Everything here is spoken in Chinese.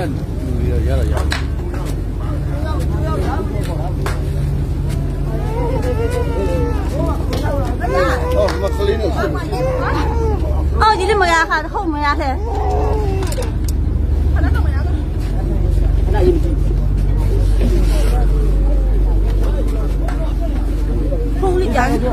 好，我吃的那个。哦，你的没呀哈，好没呀噻。空的干的。